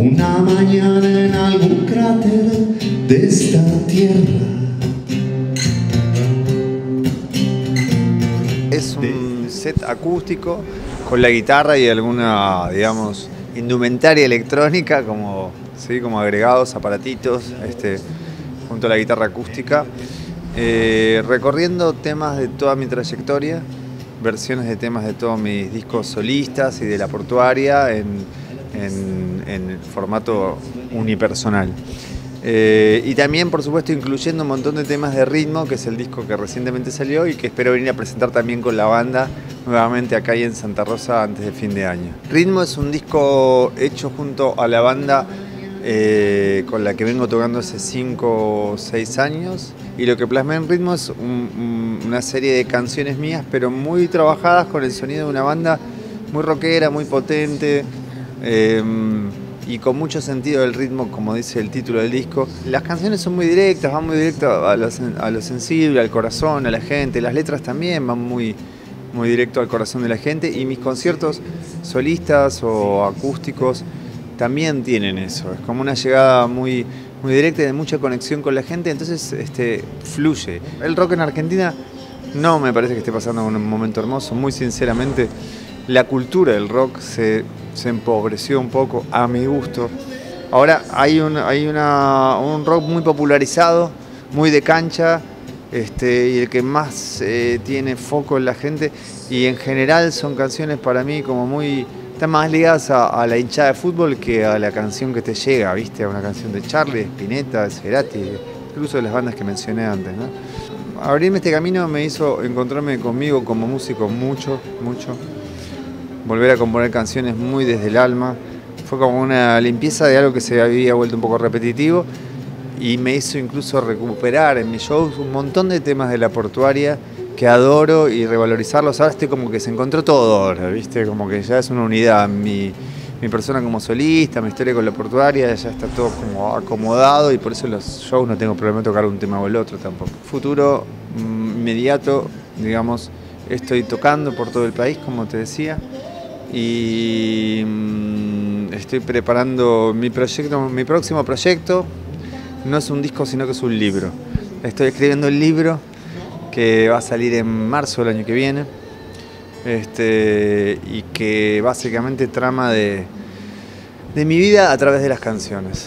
una mañana en algún cráter de esta tierra. Es un set acústico con la guitarra y alguna, digamos, indumentaria electrónica como, ¿sí? como agregados, aparatitos, este, junto a la guitarra acústica, eh, recorriendo temas de toda mi trayectoria, versiones de temas de todos mis discos solistas y de la portuaria en, en, formato unipersonal. Eh, y también, por supuesto, incluyendo un montón de temas de ritmo, que es el disco que recientemente salió y que espero venir a presentar también con la banda nuevamente acá y en Santa Rosa antes de fin de año. Ritmo es un disco hecho junto a la banda eh, con la que vengo tocando hace 5 o 6 años y lo que plasmé en ritmo es una serie de canciones mías pero muy trabajadas con el sonido de una banda muy rockera, muy potente eh, y con mucho sentido del ritmo como dice el título del disco. Las canciones son muy directas, van muy directo a lo, sensible, al corazón, a la gente, las letras también van muy, muy directo al corazón de la gente y mis conciertos solistas o acústicos también tienen eso. Es como una llegada muy, muy directa y de mucha conexión con la gente, entonces este, fluye. El rock en Argentina no me parece que esté pasando un momento hermoso, muy sinceramente. La cultura del rock se, empobreció un poco, a mi gusto. Ahora hay un, hay un rock muy popularizado, muy de cancha, este, y el que más eh, tiene foco en la gente, y en general son canciones para mí como muy están más ligadas a, la hinchada de fútbol que a la canción que te llega, ¿viste? A una canción de Charlie, Spinetta, de Cerati, incluso de las bandas que mencioné antes. Abrirme este camino me hizo encontrarme conmigo como músico mucho, mucho. Volver a componer canciones muy desde el alma. Fue como una limpieza de algo que se había vuelto un poco repetitivo y me hizo incluso recuperar en mis shows un montón de temas de la portuaria que adoro y revalorizarlos. Ahora estoy como que se encontró todo ahora, ¿viste? Como que ya es una unidad. Mi, persona como solista, mi historia con la portuaria, ya está todo como acomodado y por eso los shows no tengo problema de tocar un tema o el otro tampoco. Futuro mm, inmediato, digamos, estoy tocando por todo el país, como te decía, y mm, estoy preparando mi proyecto, mi próximo proyecto. No es un disco, sino que es un libro. Estoy escribiendo el libro que va a salir en marzo del año que viene este, y que básicamente trama de, de mi vida a través de las canciones.